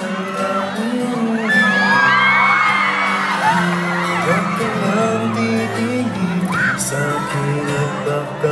Huwag ka lang titigil sa akin at baka